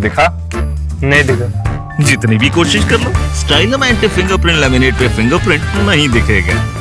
दिखा? नहीं दिखा। जितनी भी कोशिश कर लो। स्टाइलम एंटी फिंगरप्रिंट लेमिनेट पे फिंगरप्रिंट नहीं दिखेगा।